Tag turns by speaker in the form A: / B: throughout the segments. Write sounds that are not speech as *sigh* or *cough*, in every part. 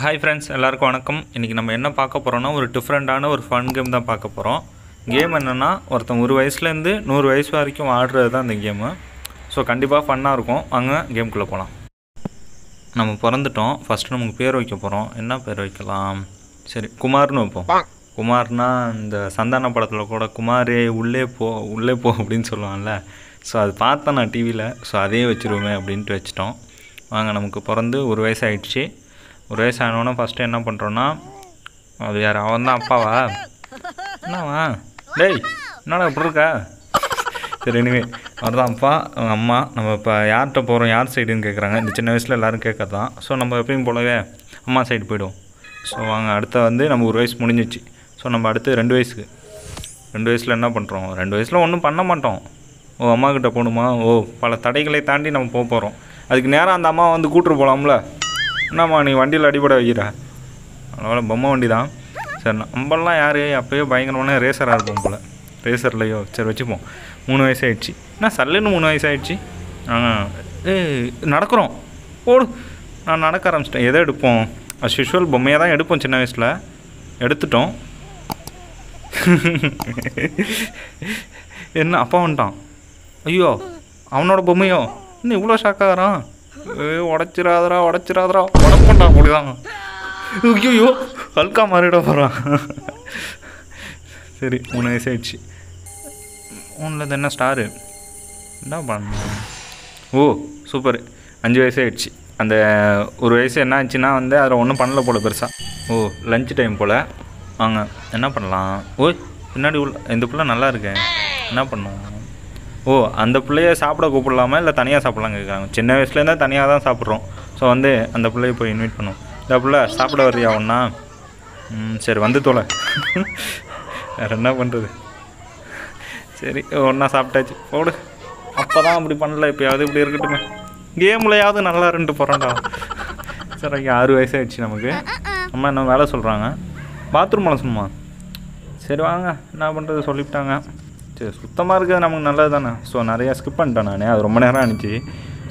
A: Hi friends எல்லாருக்கும் வணக்கம். இன்றைக்கி நம்ம என்ன பார்க்க போகிறோம்னா ஒரு டிஃப்ரெண்ட்டான ஒரு ஃபன் கேம் தான் பார்க்க போகிறோம் கேம் என்னென்னா ஒருத்தன் ஒரு வயசுலேருந்து நூறு வயசு வரைக்கும் ஆடுறது தான் இந்த கேமு ஸோ கண்டிப்பாக ஃபன்னாக இருக்கும். வாங்க கேம்குள்ளே போகலாம் நம்ம பிறந்துட்டோம். ஃபஸ்ட்டு நமக்கு பேர் வைக்க போகிறோம் என்ன பேர் வைக்கலாம்? சரி குமார்னு வைப்போம். குமார்னா இந்த சந்தான படத்தில் கூட குமாரே உள்ளே போ உள்ளே போ அப்படின்னு சொல்லுவாங்கல்ல ஸோ அது பார்த்தேன் நான் டிவியில் ஸோ அதே வச்சுருவேன் அப்படின்ட்டு வச்சிட்டோம். வாங்க நமக்கு பிறந்து ஒரு வயசு ஆயிடுச்சு ஒரு வயசு ஆனோடனே ஃபஸ்ட்டு என்ன பண்ணுறோன்னா அது யார் அவன் தான் அப்பாவா? என்னவா டேய் என்னடா இப்படி இருக்கா? சரி இனிமே அவர் தான் அப்பா அவங்க அம்மா. நம்ம இப்போ யார்கிட்ட போகிறோம் யார் சைடுன்னு கேட்குறாங்க இந்த சின்ன வயசில் எல்லோரும் கேட்கறது தான் ஸோ நம்ம எப்பயும் போலவே அம்மா சைடு போய்டுவோம். ஸோ வாங்க அடுத்த வந்து நம்ம ஒரு வயசு முடிஞ்சிச்சு. ஸோ நம்ம அடுத்து ரெண்டு வயசுக்கு. ரெண்டு வயசில் என்ன பண்ணுறோம் ரெண்டு வயசில் ஒன்றும் பண்ண மாட்டோம். ஓ அம்மாக்கிட்ட போகணுமா? ஓ பல தடைகளை தாண்டி நம்ம போக போகிறோம் அதுக்கு நேராக அந்த அம்மா வந்து கூட்டுரு போகலாம்ல என்னம்மா நீ வண்டியில் அடிபட வைக்கிற? அதனால் பொம்மை வண்டி தான் சரி நம்மளாம் யார்? அப்போயே பயங்கரமான ரேசராக இருப்போம் போல். ரேசர்லையோ சரி வச்சுப்போம். மூணு வயசு ஆயிடுச்சு என்ன சல்லுன்னு மூணு வயசு ஆயிடுச்சு ஆ ஏ நடக்கிறோம். ஓடு. நான் நடக்க ஆரம்பிச்சிட்டேன். எதை எடுப்போம்? அஸ் யூஷுவல் பொம்மையாக தான் எடுப்போம் சின்ன வயசில். எடுத்துட்டோம். *laughs* என்ன அப்பா வந்துட்டான். ஐயோ அவனோட பொம்மையோ? இன்னும் இவ்வளோ ஷாக்காகிறான் உடச்சிடாதரா உடச்சிடாதரா உடப்பண்டா அப்படிதான் ஐயோ ஹல்கா மாறிட போகிறான் சரி மூணு வயசு ஆயிடுச்சு மூணில் என்ன ஸ்டாரு? என்ன பண்ண ஓ சூப்பர். அஞ்சு வயசு ஆயிடுச்சு. அந்த ஒரு வயசு என்ன ஆச்சுன்னா வந்து அதில் ஒன்றும் பண்ணல போல் பெருசாக ஓ லஞ்ச் டைம் போல். வாங்க என்ன பண்ணலாம்? ஓ பின்னாடி உள்ள இந்த பிள்ளை நல்லா இருக்கேன் என்ன பண்ணுவோம் ஓ அந்த பிள்ளைய சாப்பிட கூப்பிடலாமா? இல்லை தனியாக சாப்பிட்லாம் கேட்குறாங்க சின்ன வயசுலேருந்தே தனியாக தான் சாப்பிட்றோம். ஸோ வந்து அந்த பிள்ளைய போய் இன்வைட் பண்ணுவோம். இந்த பிள்ளை சாப்பிட வர்றியா ஒன்றா ம் சரி வந்து தொலை. வேறு என்ன பண்ணுறது சரி ஒன்றா சாப்பிட்டாச்சு. போடு. அப்போ தான் அப்படி பண்ணல இப்போயாவது இப்படி இருக்கட்டுமே. கேம்லையாவது நல்லா இருந்துட்டு போகிறான்டா சரி ஓகே ஆறு வயசு ஆயிடுச்சு நமக்கு. அம்மா என்ன வேலை சொல்கிறாங்க பாத்ரூம் அலசணுமா சரி வாங்க. என்ன பண்ணுறது சொல்லிவிட்டாங்க. சரி சுத்தமாக இருக்கிறது நமக்கு நல்லது தானே ஸோ நிறையா ஸ்கிப் பண்ணிட்டேன் நான். அது ரொம்ப நேரம் ஆனிச்சு.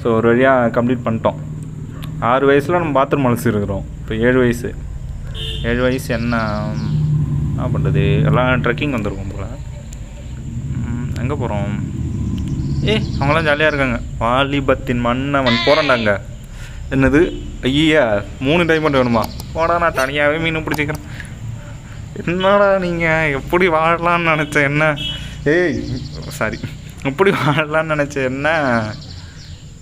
A: ஸோ ஒரு வழியாக கம்ப்ளீட் பண்ணிட்டோம். ஆறு வயசில் நம்ம பாத்ரூம் அலசிருக்கிறோம். இப்போ ஏழு வயசு. ஏழு வயசு என்ன என்ன பண்ணுறது எல்லாம் ட்ரெக்கிங் வந்திருக்கோம் போல். எங்கே போகிறோம் ஏ அவங்களாம் ஜாலியாக இருக்காங்க. வாலிபத்தின் மன்னவன் போகிறேன்டாங்க என்னது? ஐயா மூணு டைமண்ட் வேணுமா? போடா நான் தனியாகவே மீன் பிடிச்சிக்கிறேன். என்னடா நீங்கள் எப்படி வாழலாம்னு நினச்ச என்ன? ஏய் சாரி. அப்படி வாழலான்னு நினச்ச என்ன?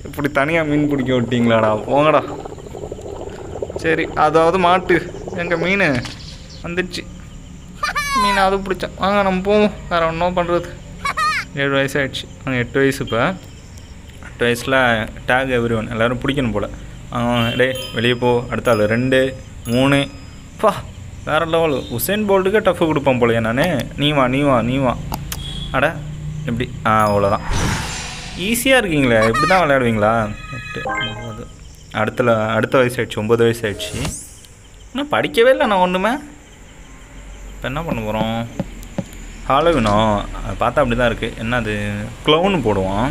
A: இப்படி தனியாக மீன் பிடிக்க விட்டீங்களாடா? போங்கடா. சரி அதாவது மாட்டு எங்கள் மீன் வந்துடுச்சு. மீன் அது பிடிச்சோம் வாங்க நம்ம போவோம். வேறு ஒன்றும் பண்ணுறது ஏழு வயசு ஆகிடுச்சு நாங்கள் எட்டு வயசு இப்போ. எட்டு வயசில் டேக் எவ்ரி ஒன் எல்லோரும் பிடிக்கணும் போல். டே வெளியே போ. அடுத்த ஆள். ரெண்டு மூணு. பா வேறு லெவல் உசேன் போல்ட்டுக்கே டஃப் கொடுப்பேன் போலையே நான். நீ வா நீ வா நீ வா. அட எப்படி? ஆ அவ்வளோதான் ஈஸியாக இருக்கீங்களே இப்படி தான் விளையாடுவீங்களா? எட்டு ஒம்பது அடுத்த அடுத்த வயசு ஆயிடுச்சு ஒம்பது வயசு ஆயிடுச்சு இன்னும் படிக்கவே இல்லை நான் ஒன்றுமே இப்போ என்ன பண்ண போகிறோம் ஹாலோவினோ அதை பார்த்தா அப்படி தான் இருக்குது என்னது? க்ளவுன்னு போடுவோம்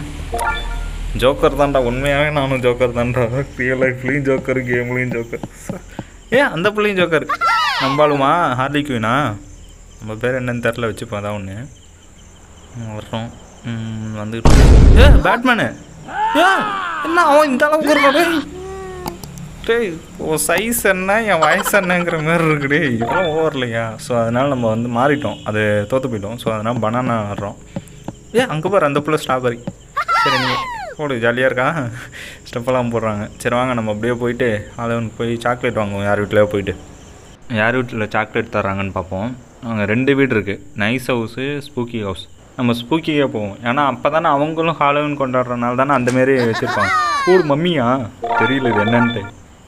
A: ஜோக்கர் தான்டா உண்மையாகவே நானும் ஜோக்கர் தான்டா. ரியல் லைஃப்லேயும் ஜோக்கர் கேம்லேயும் ஜோக்கர் ஏ அந்த பிள்ளையும் ஜோக்கர் நம்பாலுமா ஹார்லி குயினா நம்ம பேர் என்னன்னு தெரில வச்சுப்போம் அதான் ஒன்று வர்றோம். வந்துட்டு ஏ பேட்மேனு? ஏ என்ன அவன் இந்த அளவுக்கு இருக்கான் டேய்? ஓ சைஸ் என்ன என் வயசு என்னங்கிற மாதிரி இருக்குடே இவ்வளோ ஓவர் இல்லையா? ஸோ அதனால் நம்ம வந்து மாறிட்டோம். அது தோற்று போயிட்டோம். ஸோ அதனால் பனானா ஆடுறோம். ஏ அங்கே பாரு அந்த புள்ள ஸ்ட்ராபெரி சரி நீங்கள் போடு ஜாலியாக இருக்கா? ஸ்டெப்பெல்லாம் போடுறாங்க. சரி வாங்க நம்ம அப்படியே போயிட்டு அளவனுக்கு போய் சாக்லேட் வாங்குவோம் யார் வீட்டிலையோ போயிட்டு. யார் வீட்டில் சாக்லேட் தர்றாங்கன்னு பார்ப்போம். அங்கே ரெண்டு வீடு இருக்குது நைஸ் ஹவுஸு ஸ்பூக்கி ஹவுஸ் நம்ம ஸ்பூக்கிக்கே போவோம். ஏன்னா அப்போ தானே அவங்களும் ஹாலோவின் கொண்டாடுறதுனால தானே அந்தமாரி வச்சுருப்பாங்க. கூடு மம்மியா? தெரியல இது என்னன்ட்டு.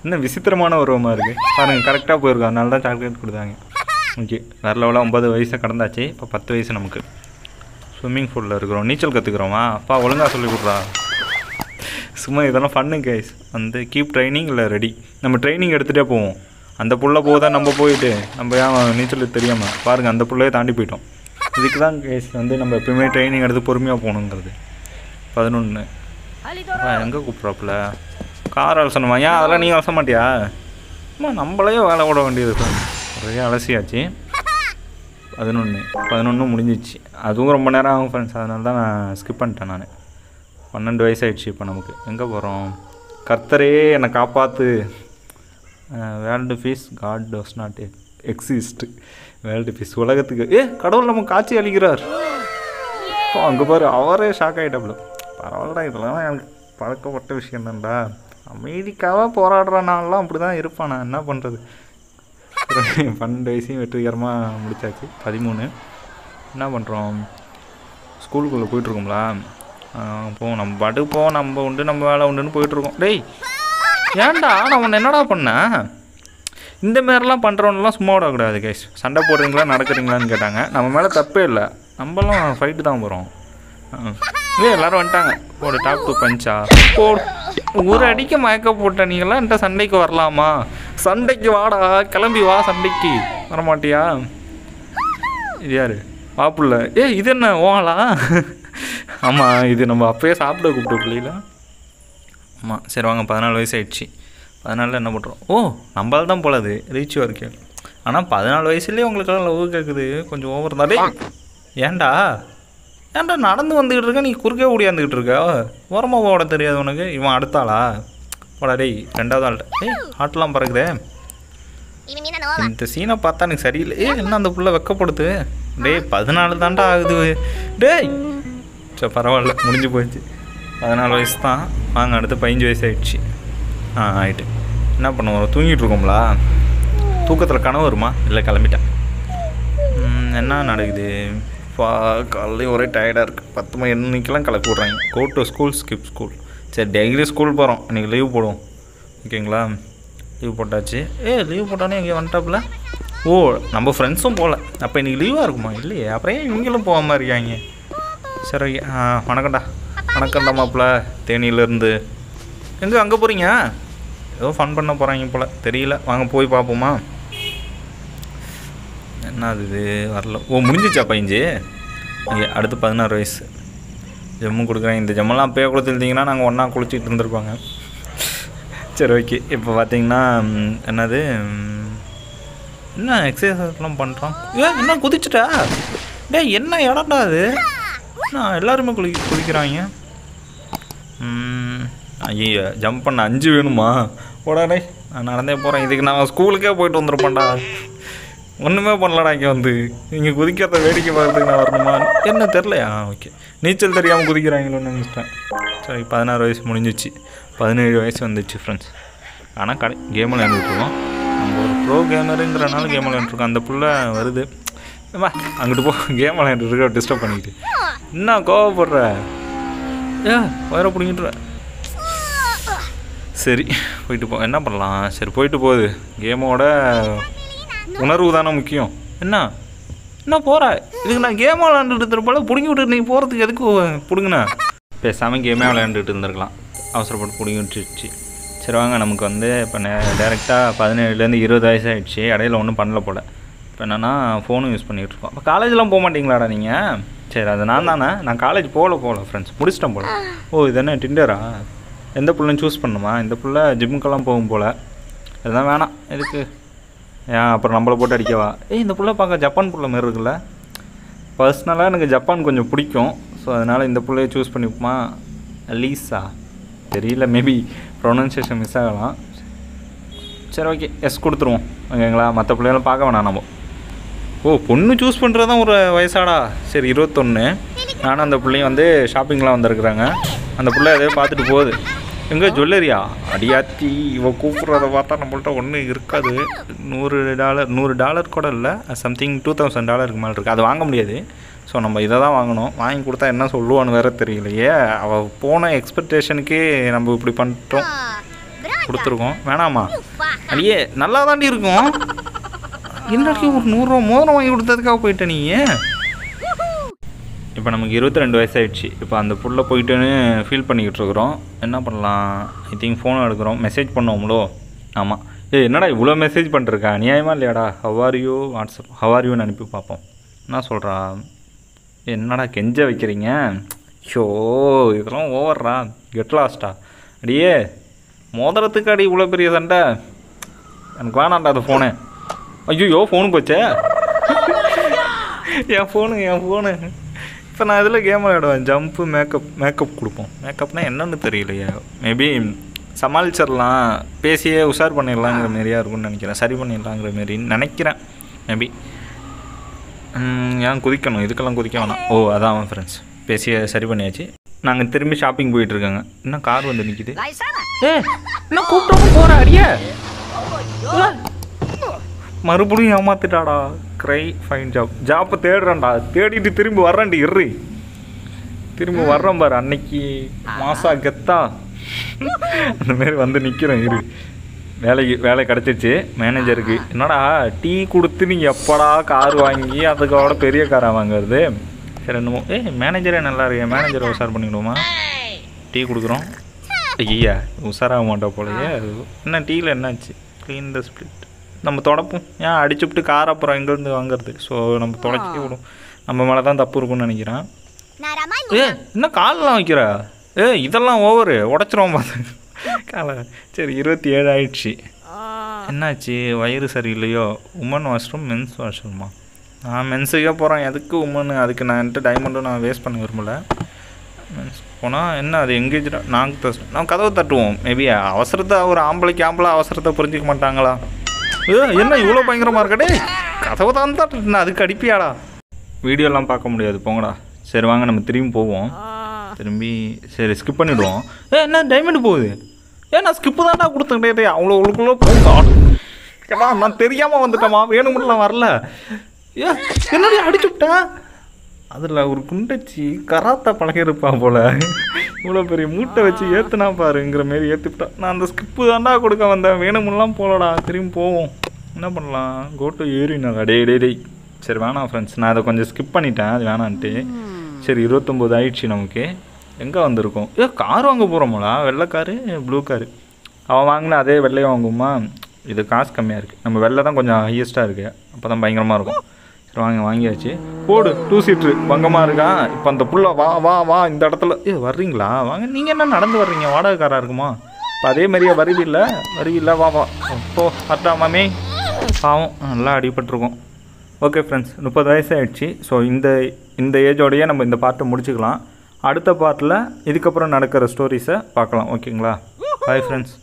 A: இன்னும் விசித்திரமான உருவமாக இருக்குது பாருங்கள் கரெக்டாக போயிருக்கோம் அதனால தான் சாக்லேட் கொடுத்தாங்க. ஓகே வேறு லெவலாக ஒம்பது வயசை கடந்தாச்சு. இப்போ பத்து வயசு நமக்கு. ஸ்விம்மிங் பூலில் இருக்கிறோம். நீச்சல் கற்றுக்குறோமா அப்பா ஒழுங்காக சொல்லி கொடுறா. சும்மா இதெல்லாம் ஃபன்னு கைஸ் வந்து கீப் ட்ரைனிங் இல்லை ரெடி நம்ம ட்ரைனிங் எடுத்துகிட்டே போவோம். அந்த புள்ள போதான் நம்ம போயிட்டு. நம்ம ஏன் நீச்சல் தெரியாமல் பாருங்கள் அந்த புள்ளையே தாண்டி போயிட்டோம். இதுக்கு தான் கேஸ் வந்து நம்ம எப்பயுமே ட்ரைனிங் எடுத்து பொறுமையாக போகணுங்கிறது. பதினொன்று எங்கே கூப்பிட்றாப்புல? கார் அலசணுமா ஏன் அதெல்லாம் நீ அலச மாட்டியா சும்மா நம்மளே வேலை விட வேண்டியது ஒரே அலசியாச்சு. பதினொன்று பதினொன்று முடிஞ்சிச்சு. அதுவும் ரொம்ப நேரம் ஆகும் ஃப்ரெண்ட்ஸ் அதனால தான் நான் ஸ்கிப் பண்ணிட்டேன் நான். பன்னெண்டு வயசாயிடுச்சு இப்போ நமக்கு. எங்கே போகிறோம் கர்த்தரே என்னை காப்பாற்று world peace God does not exist world peace உலகத்துக்கு ஏ கடவுள் நம்ம காட்சி அளிக்கிறார். ஓ அங்கே பாரு அவரே ஷாக் ஆகிட்டாப்புல பரவாயில்லடா இதெல்லாம் எனக்கு பழக்கப்பட்ட விஷயம் தான்டா. அமெரிக்காவாக போராடுற நாள்லாம் அப்படி தான் இருப்பான் நான். என்ன பண்ணுறது பன்னெண்டு வயசையும் வெற்றிகரமாக முடிச்சாச்சு. பதிமூணு. என்ன பண்ணுறோம் ஸ்கூலுக்குள்ளே போயிட்டுருக்கோம்ல. போ நம்ம பாட்டுக்கு போவோம் நம்ம உண்டு நம்ம வேலை உண்டுன்னு போயிட்டுருக்கோம். டேய் ஏன்டா நான் உன்னை என்னடா பண்ணேன்? இந்த மாதிரிலாம் பண்ணுறவனெலாம் சும்மா விடக்கூடாது கேஸ் சண்டை போடுறீங்களா நடக்கிறீங்களான்னு கேட்டாங்க. நம்ம மேலே தப்பே இல்லை. நம்மளாம் ஃபைட்டு தான் போகிறோம் ஏ எல்லோரும் வந்துட்டாங்க. போடு டாப் டூ பஞ்சா. போ. ஒரு அடிக்க மயக்க போட்ட நீங்களாம் என்கிட்ட சண்டைக்கு வரலாமா? சண்டைக்கு வாடா கிளம்பி வா சண்டைக்கு. வரமாட்டியா? இது யார்? வாப்புள்ள ஏ இது என்ன ஓலா ஆமாம் இது நம்ம அப்பயே சாப்பிட கூப்பிட்டு பிள்ளைல ஆமாம் சரி வாங்க பதினாலு வயசு ஆயிடுச்சு. பதினாலில் என்ன பண்ணுறோம்? ஓ நம்மளால தான் போல அது. ரீச் வரைக்கும். ஆனால் பதினாலு வயசுலேயே உங்களுக்கெல்லாம் லவ் கேட்குது கொஞ்சம் ஓவர் டேய் ஏன்டா? ஏன்டா நடந்து வந்துக்கிட்டு இருக்க? நீ குறுக்கே ஓடியாந்துக்கிட்டு இருக்க? ஓரமாக ஓட தெரியாது உனக்கு. இவன் அடுத்தாளா போடா டேய் ரெண்டாவது ஆள்கிட்ட. ஏய் ஆட்டெலாம் பறக்குதே. இந்த சீனை பார்த்தா எனக்கு சரியில்லை. ஏ என்ன அந்த புள்ள வெக்கப்படுது? டேய் பதினாலு தான்டா ஆகுது. டேய். சரி பரவாயில்ல முடிஞ்சு போச்சு. பதினாலு வயசு தான். வாங்க அடுத்து பதினஞ்சு வயசு ஆயிடுச்சு. ஆ ஆயிட்டு. என்ன பண்ணுவோம்? தூங்கிட்டு இருக்கோம்லா தூக்கத்தில் கனவு வருமா? இல்லை கிளம்பிட்டேன். என்ன நடக்குது? பா காலையில் ஒரே டயர்டாக இருக்குது பத்து மணி மணிக்கெல்லாம் கிளப்பி விட்றாங்க? Go to school skip school சரி டெய்லி ஸ்கூல் போகிறோம் இன்றைக்கி லீவ் போடுவோம். ஓகேங்களா லீவ் போட்டாச்சு. ஏ லீவ் போட்டானே இங்கே வந்துட்டாப்புல? ஓ நம்ம ஃப்ரெண்ட்ஸும் போகல. அப்போ இன்றைக்கி லீவாக இருக்குமா? இல்லையே. அப்புறம் ஏன் இவங்களும் போகாமல் இருக்காங்க? சரி ஓகே. ஆ வணக்கம்டா. வணக்கம்டா மாப்பிள்ள. தேனியிலேருந்து. எங்கே அங்கே போகிறீங்க ஏதோ ஃபன் பண்ண போகிறாங்க போல். தெரியல. வாங்க போய் பார்ப்போமா என்ன அது இது? வரல. ஓ முடிஞ்சிச்சா பையஞ்சு அடுத்து பதினாறு வயசு. ஜம்மு கொடுக்குறேன். இந்த ஜம்மெல்லாம் அப்பயே கொடுத்துருந்தீங்கன்னா நாங்கள் ஒன்றா குளிச்சிட்டு இருந்திருப்பாங்க. சரி ஓகே. இப்போ பார்த்தீங்கன்னா என்னது? என்ன எக்ஸசைஸ்லாம் பண்ணுறோம் ஏ என்ன குதிச்சுட்டா? டே என்ன இடம்டா அது? நான் எல்லாருமே குளி குளிக்கிறாங்க. ஐயோ ஜம்ப் பண்ண அஞ்சு வேணுமா? உடனே நான் நடந்தே போகிறேன் இதுக்கு நான் ஸ்கூலுக்கே போயிட்டு வந்துருப்பேன்டா. ஒன்றுமே பண்ணலடா இங்கே வந்து. இங்கே குதிக்காத வேடிக்கை பார்க்கறதுக்கு நான் வரணுமா? என்ன தெரிலையா ஓகே நீச்சல் தெரியாமல் குதிக்கிறாங்களோன்னு நினச்சிட்டேன். சரி பதினாறு வயசு முடிஞ்சிச்சு. பதினேழு வயசு வந்துச்சு ஃப்ரெண்ட்ஸ் ஆனால் கடை கேம் விளையாண்டுட்ருக்கோம் நம்ம ஒரு ப்ரோ கேமருங்கிறனால கேம் விளையாண்டுருக்கோம் அந்த புள்ள வருது. வா அங்கிட்டு போ. கேம் விளையாண்டுட்டு இருக்க டிஸ்டர்ப் பண்ணிக்கிட்டு. என்ன கோவப்படுற? ஏ வயிற பிடிங்கிட்டுற சரி போயிட்டு போ என்ன பண்ணலாம்? சரி போயிட்டு போகுது. கேமோட உணர்வு தானே முக்கியம். என்ன? என்ன போகிற இதுக்கு நான் கேம் விளையாண்டுட்டு இருப்போல பிடுங்கி விட்டு நீங்கள் போகிறதுக்கு எதுக்கு பிடுங்கண்ணா பேசாமல் கேமே விளையாண்டுட்டு இருந்திருக்கலாம். அவசரப்பட்டு பிடுங்கி விட்டுருச்சு. சரி வாங்க நமக்கு வந்து இப்போ டேரெக்டாக பதினேழுலேருந்து இருபது வயசு ஆகிடுச்சு இடையில ஒன்றும் பண்ணல போல. இப்போ என்னென்னா ஃபோனும் யூஸ் பண்ணிகிட்டு இருக்கோம். காலேஜ்லாம் போக மாட்டீங்களாடா நீங்கள் சரி அது நான் தானே. நான் காலேஜ் போகல போகல ஃப்ரெண்ட்ஸ் முடிச்சிட்டேன் போல. ஓ இது என்ன டிண்டரா எந்த புள்ளைன்னு சூஸ் பண்ணுமா இந்த புள்ள ஜிம்முக்கெல்லாம் போகும் போல். அதுதான் வேணாம். எதுக்கு? ஏன்? அப்புறம் நம்மளை போட்டு அடிக்கவா? ஏய் இந்த புள்ள பார்க்க ஜப்பான் புள்ள மாதிரி இருக்குல்ல. பர்சனலாக எனக்கு ஜப்பான் கொஞ்சம் பிடிக்கும். ஸோ அதனால் இந்த பிள்ளையை சூஸ் பண்ணிப்போமா? லீஸா தெரியல. மேபி ப்ரொனன்சியேஷன் மிஸ் ஆகலாம். சரி ஓகே எஸ் கொடுத்துருவோம். ஓகேங்களா? மற்ற பிள்ளைகளும் பார்க்க வேணாம் நம்ம. ஓ பொண்ணு சூஸ் பண்ணுறது தான் ஒரு வயசாடா. சரி இருபத்தொன்று நானும் அந்த பிள்ளையும் வந்து ஷாப்பிங்லாம் வந்திருக்குறாங்க. அந்த பிள்ளை எதையோ பார்த்துட்டு போகுது. எங்கே ஜுவல்லரியா? அடியாத்தி இவ கூப்பிட்றத பார்த்தா நம்மள்ட்ட ஒன்றும் இருக்காது. நூறு டாலர் நூறு டாலர் கூட இல்லை சம்திங் டூ தௌசண்ட் டாலருக்கு மேலே இருக்குது அது வாங்க முடியாது. ஸோ நம்ம இதை தான் வாங்கணும். வாங்கி கொடுத்தா என்ன சொல்லுவான்னு வேற தெரியலையே. அவள் போன எக்ஸ்பெக்டேஷனுக்கே நம்ம இப்படி பண்ணிட்டோம். கொடுத்துருக்கோம். வேணாமா? அடியே நல்லா தாண்டி இருக்கும். என்னடி ஒரு நூறுரூவா மோதிரம் வாங்கி கொடுத்ததுக்காக போயிட்ட நீ இப்போ நமக்கு இருபத்தி ரெண்டு வயசாகிடுச்சு இப்போ அந்த புள்ள போயிட்டுன்னு ஃபீல் பண்ணிக்கிட்டு இருக்கிறோம் என்ன பண்ணலாம்? ஐ திங்க் ஃபோனும் எடுக்கிறோம். மெசேஜ் பண்ணுவோம்லோ? ஆமாம் ஏய் என்னடா இவ்வளோ மெசேஜ் பண்ணிருக்கா நியாயமாக இல்லையாடா? ஹவாரியோ வாட்ஸ்அப் ஹவாரியூன்னு அனுப்பி பார்ப்போம். என்ன சொல்கிறா என்னடா கெஞ்ச வைக்கிறீங்க? ஷோ இதெல்லாம் ஓவர்ரா. கெட் லாஸ்டா அடியே மோதிரத்துக்கு அடி இவ்வளோ பெரிய சண்டை. எனக்கு வேணாண்டா அந்த ஃபோனு ஐயோ ஃபோனு போச்சே என் ஃபோனு என் ஃபோனு இப்போ நான் இதில் கேம் விளையாடுவேன். ஜம்ப்பு மேக்கப் மேக்கப் கொடுப்போம். மேக்கப்னா என்னன்னு தெரியலையே. மேபி சமாளிச்சிடலாம். பேசியே உஷார் பண்ணிடலாங்கிற மாரியா இருக்கும்னு நினைக்கிறேன். சரி பண்ணிடலாங்கிற மாரி நினைக்கிறேன். மேபி ஏன் குதிக்கணும்? இதுக்கெல்லாம் குதிக்க வேணாம். ஓ அதான் ஃப்ரெண்ட்ஸ் பேசிய சரி பண்ணியாச்சு. நாங்கள் திரும்பி ஷாப்பிங் போயிட்டுருக்கோங்க இன்னும் கார் வந்து நிற்கிது ஏ என்ன கூப்பிட்டோம் போகிற அடியே? மறுபடியும் ஏமாத்திட்டாடா. க்ரை ஃபைன் ஜாப் ஜாப்பை தேடுறேன்டா. தேடிட்டு திரும்பி வர்றேன்டி இரு. திரும்பி வர்றேன் பாரு அன்னைக்கு மாசா கெத்தா. அந்த மாதிரி வந்து நிற்கிறேன் இரு. வேலைக்கு வேலை கிடச்சிருச்சு மேனேஜருக்கு என்னடா டீ கொடுத்து நீங்கள் எப்படா கார் வாங்கி அதுக்கோட பெரிய காராக வாங்குறது? சரி என்னமோ. ஏய் மேனேஜரே நல்லா இருக்கு மேனேஜரை உஷார் பண்ணிக்கிடுவோமா? டீ கொடுக்குறோம். ஐயா உஷாராக மாட்டோம் போலயே. என்ன டீயில் என்னாச்சு? க்ளீன் த ஸ்பிளிட் நம்ம தொடப்போம். ஏன்? அடிச்சுவிட்டு கார் அப்புறம் எங்கேருந்து வாங்குறது? ஸோ நம்ம தொடச்சி விடும் நம்ம மேலே தான் தப்பு இருக்கும்னு நினைக்கிறேன். ஏ என்ன காலெலாம் வைக்கிற? ஏ இதெல்லாம் ஓவரு உடச்சிரும் பார்த்து காலை. சரி இருபத்தி ஏழு ஆயிடுச்சு என்னாச்சு? வயிறு சரியில்லையோ? உமன் வாஷ்ரூம் மென்ஸ் வாஷ்ரூமா நான் மென்ஸுக்கே போகிறேன் எதுக்கு உமன் அதுக்கு நான் என்கிட்ட டைமண்டும் நான் வேஸ்ட் பண்ண விரும்பல. மென்ஸ் போனால் என்ன அது? எங்கேஜ் நாங்கள் நான் கதவை தட்டுவோம். மேபி அவசரத்தை ஒரு ஆம்பளைக்கு ஆம்பளை அவசரத்தை புரிஞ்சிக்க மாட்டாங்களா? என்ன இவ்வளோ பயங்கரமாக இருக்கடே? கதவை தான் தட்டுனா அதுக்கு அடிப்பியாடா? வீடியோலாம் பார்க்க முடியாது போங்கடா. சரி வாங்க நம்ம திரும்பி போவோம். திரும்பி சரி ஸ்கிப் பண்ணிவிடுவோம் ஏ என்ன டைமண்ட் போகுது? ஏ நான் ஸ்கிப்பு தான்டா கொடுத்துக்கிட்டே அவ்வளோ உள்ளுக்குள்ளே போகுதா? ஏமா நான் தெரியாமல் வந்துட்டேம்மா. வேணும்லாம் வரல. ஏ என்னடி அடிச்சு விட்டேன் அதில் ஒரு குண்டச்சி கராத்தா பழகிருப்பான் போல. இவ்வளோ பெரிய மூட்டை வச்சு ஏற்றுனா பாருங்கிற மாரி ஏற்றுப்பிட்டான் நான் அந்த ஸ்கிப்பு தான்டா கொடுக்க வந்தேன். வேணுமெல்லாம் போகலடா திரும்பி போவோம். என்ன பண்ணலாம்? கோட்டு ஏறினாடா டே டே டேய் சரி வேணாம் ஃப்ரெண்ட்ஸ் நான் அதை கொஞ்சம் ஸ்கிப் பண்ணிட்டேன். அது வேணான்ட்டு. சரி இருபத்தொம்போது ஆயிடுச்சு நமக்கு. எங்கே வந்திருக்கோம்? ஏ கார் வாங்க போகிறோமோடா வெள்ளை காரு ப்ளூ காரு அவன் வாங்கினா அதே வெள்ளையும் வாங்குமா? இது காசு கம்மியாக இருக்குது நம்ம வெள்ளை தான் கொஞ்சம் ஹையஸ்ட்டாக இருக்குது அப்போ தான் பயங்கரமாக இருக்கும். சரி வாங்க வாங்கியாச்சு. போடு டூ சீட்ரு பங்கமாக இருக்கா? இப்போ அந்த புள்ள வா வா வா இந்த இடத்துல. ஏ வர்றீங்களா? வாங்க நீங்கள் என்ன நடந்து வர்றீங்க? வாடகைக்காராக இருக்குமா? இப்போ அதே மாதிரியே வருவில்ல வருவில்ல வா வா. போ அட்டா மாமே. பாவம் நல்லா அடிபட்டிருக்கோம். ஓகே ஃப்ரெண்ட்ஸ் முப்பது வயசு ஆயிடுச்சு ஸோ இந்த இந்த ஏஜோடையே நம்ம இந்த பார்ட்டை முடிச்சுக்கலாம். அடுத்த பார்ட்டில் இதுக்கப்புறம் நடக்கிற ஸ்டோரிஸை பார்க்கலாம். ஓகேங்களா பாய் ஃப்ரெண்ட்ஸ்